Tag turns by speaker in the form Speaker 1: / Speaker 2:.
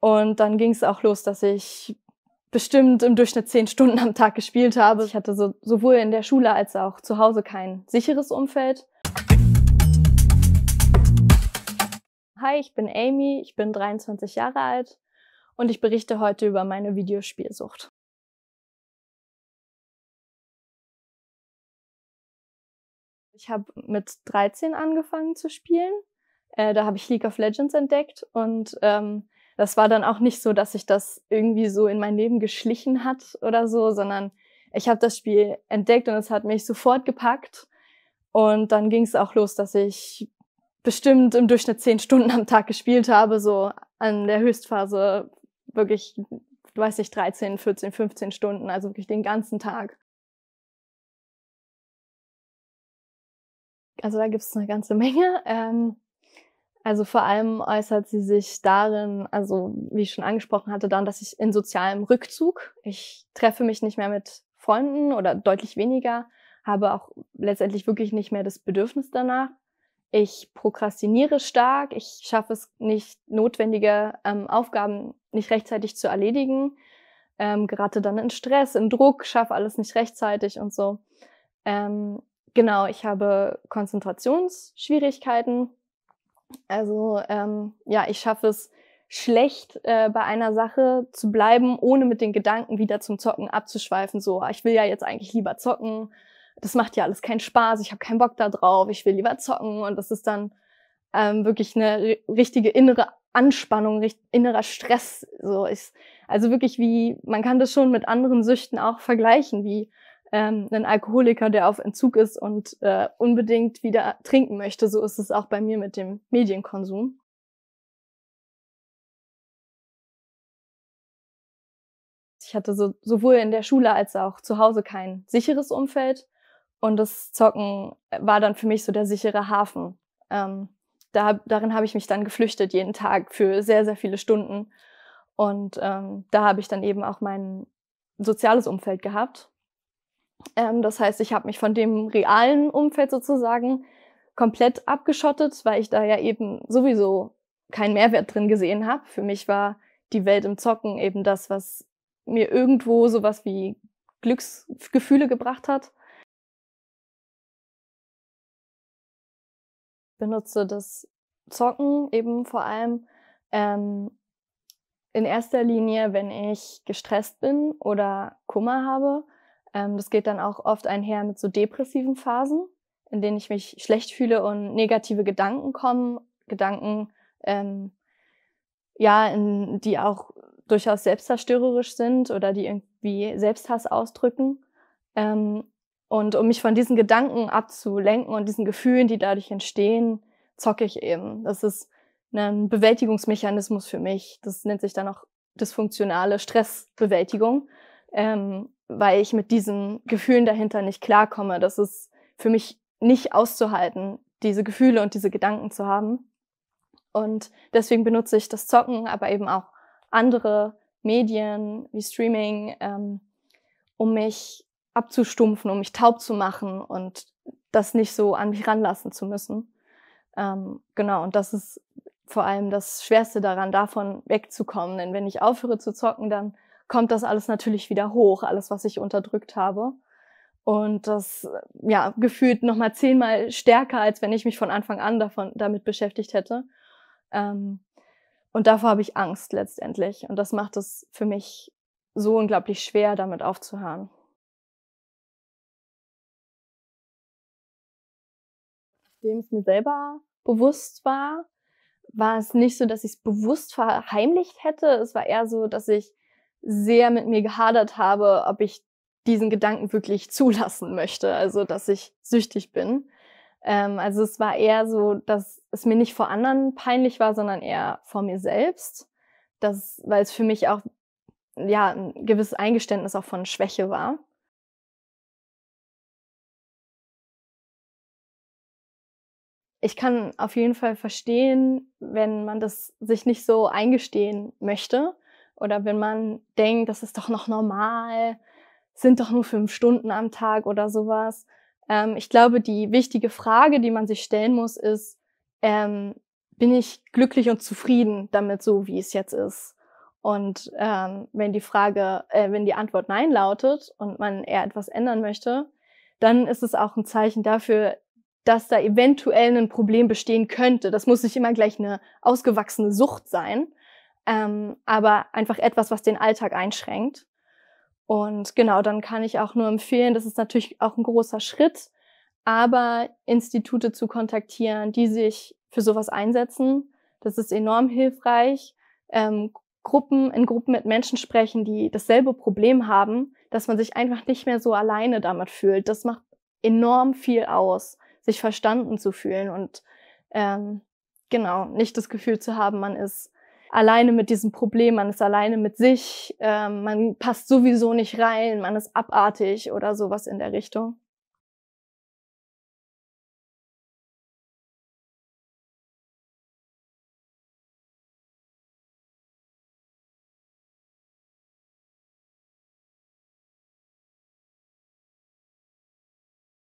Speaker 1: Und dann ging es auch los, dass ich bestimmt im Durchschnitt zehn Stunden am Tag gespielt habe. Ich hatte so, sowohl in der Schule als auch zu Hause kein sicheres Umfeld. Hi, ich bin Amy, ich bin 23 Jahre alt und ich berichte heute über meine Videospielsucht. Ich habe mit 13 angefangen zu spielen. Äh, da habe ich League of Legends entdeckt und ähm, das war dann auch nicht so, dass sich das irgendwie so in mein Leben geschlichen hat oder so, sondern ich habe das Spiel entdeckt und es hat mich sofort gepackt. Und dann ging es auch los, dass ich bestimmt im Durchschnitt zehn Stunden am Tag gespielt habe, so an der Höchstphase wirklich, weiß ich, 13, 14, 15 Stunden, also wirklich den ganzen Tag. Also da gibt es eine ganze Menge. Ähm, also vor allem äußert sie sich darin, also wie ich schon angesprochen hatte, darin, dass ich in sozialem Rückzug, ich treffe mich nicht mehr mit Freunden oder deutlich weniger, habe auch letztendlich wirklich nicht mehr das Bedürfnis danach. Ich prokrastiniere stark, ich schaffe es nicht, notwendige ähm, Aufgaben nicht rechtzeitig zu erledigen, ähm, gerate dann in Stress, in Druck, schaffe alles nicht rechtzeitig und so. Ähm, genau, ich habe Konzentrationsschwierigkeiten, also ähm, ja, ich schaffe es schlecht äh, bei einer Sache zu bleiben, ohne mit den Gedanken wieder zum Zocken abzuschweifen. So, ich will ja jetzt eigentlich lieber zocken. Das macht ja alles keinen Spaß. Ich habe keinen Bock da drauf. Ich will lieber zocken und das ist dann ähm, wirklich eine richtige innere Anspannung, innerer Stress. So ist also wirklich wie man kann das schon mit anderen Süchten auch vergleichen, wie ähm, ein Alkoholiker, der auf Entzug ist und äh, unbedingt wieder trinken möchte. So ist es auch bei mir mit dem Medienkonsum. Ich hatte so, sowohl in der Schule als auch zu Hause kein sicheres Umfeld. Und das Zocken war dann für mich so der sichere Hafen. Ähm, da, darin habe ich mich dann geflüchtet jeden Tag für sehr, sehr viele Stunden. Und ähm, da habe ich dann eben auch mein soziales Umfeld gehabt. Ähm, das heißt, ich habe mich von dem realen Umfeld sozusagen komplett abgeschottet, weil ich da ja eben sowieso keinen Mehrwert drin gesehen habe. Für mich war die Welt im Zocken eben das, was mir irgendwo sowas wie Glücksgefühle gebracht hat. benutze das Zocken eben vor allem ähm, in erster Linie, wenn ich gestresst bin oder Kummer habe ähm, das geht dann auch oft einher mit so depressiven Phasen, in denen ich mich schlecht fühle und negative Gedanken kommen, Gedanken, ähm, ja, in, die auch durchaus selbstzerstörerisch sind oder die irgendwie Selbsthass ausdrücken. Ähm, und um mich von diesen Gedanken abzulenken und diesen Gefühlen, die dadurch entstehen, zocke ich eben. Das ist ein Bewältigungsmechanismus für mich. Das nennt sich dann auch dysfunktionale Stressbewältigung. Ähm, weil ich mit diesen Gefühlen dahinter nicht klarkomme. Das ist für mich nicht auszuhalten, diese Gefühle und diese Gedanken zu haben. Und deswegen benutze ich das Zocken, aber eben auch andere Medien wie Streaming, ähm, um mich abzustumpfen, um mich taub zu machen und das nicht so an mich ranlassen zu müssen. Ähm, genau, und das ist vor allem das Schwerste daran, davon wegzukommen. Denn wenn ich aufhöre zu zocken, dann kommt das alles natürlich wieder hoch, alles, was ich unterdrückt habe. Und das, ja, gefühlt nochmal zehnmal stärker, als wenn ich mich von Anfang an davon, damit beschäftigt hätte. Ähm, und davor habe ich Angst letztendlich. Und das macht es für mich so unglaublich schwer, damit aufzuhören. Nachdem es mir selber bewusst war, war es nicht so, dass ich es bewusst verheimlicht hätte. Es war eher so, dass ich sehr mit mir gehadert habe, ob ich diesen Gedanken wirklich zulassen möchte, also dass ich süchtig bin. Ähm, also es war eher so, dass es mir nicht vor anderen peinlich war, sondern eher vor mir selbst. Das, weil es für mich auch ja ein gewisses Eingeständnis auch von Schwäche war. Ich kann auf jeden Fall verstehen, wenn man das sich nicht so eingestehen möchte oder wenn man denkt, das ist doch noch normal, sind doch nur fünf Stunden am Tag oder sowas. Ähm, ich glaube, die wichtige Frage, die man sich stellen muss, ist, ähm, bin ich glücklich und zufrieden damit so, wie es jetzt ist? Und ähm, wenn die Frage, äh, wenn die Antwort Nein lautet und man eher etwas ändern möchte, dann ist es auch ein Zeichen dafür, dass da eventuell ein Problem bestehen könnte. Das muss nicht immer gleich eine ausgewachsene Sucht sein, ähm, aber einfach etwas, was den Alltag einschränkt. Und genau, dann kann ich auch nur empfehlen, das ist natürlich auch ein großer Schritt, aber Institute zu kontaktieren, die sich für sowas einsetzen, das ist enorm hilfreich. Ähm, Gruppen, in Gruppen mit Menschen sprechen, die dasselbe Problem haben, dass man sich einfach nicht mehr so alleine damit fühlt. Das macht enorm viel aus, sich verstanden zu fühlen und ähm, genau, nicht das Gefühl zu haben, man ist alleine mit diesem Problem, man ist alleine mit sich, ähm, man passt sowieso nicht rein, man ist abartig oder sowas in der Richtung.